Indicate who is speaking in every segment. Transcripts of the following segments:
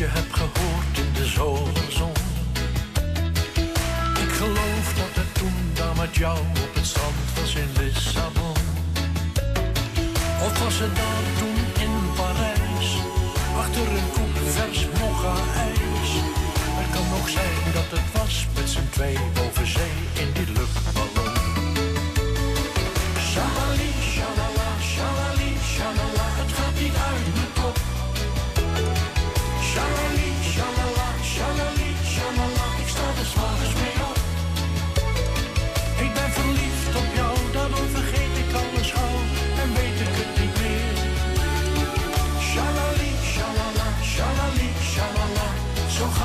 Speaker 1: Je hebt gehoord in de zomerzon. Ik geloof dat het toen daar met jou op het strand was in Lissabon. Of was het daar toen in Parijs, achter een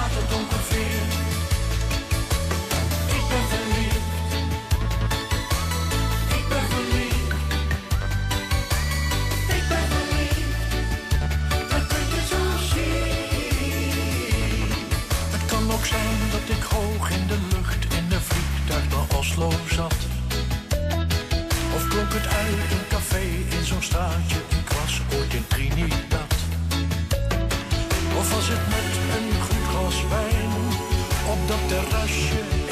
Speaker 1: gaat het ongeveer. Ik ben verliefd. Ik ben verliefd. Ik ben verliefd. Dat kun je zo zien. Het kan ook zijn dat ik hoog in de lucht in de vliegtuig naar Oslo zat. Of klonk het uit een café in zo'n straatje, ik was ooit in Trinidad. Of was het een Dr. Rush.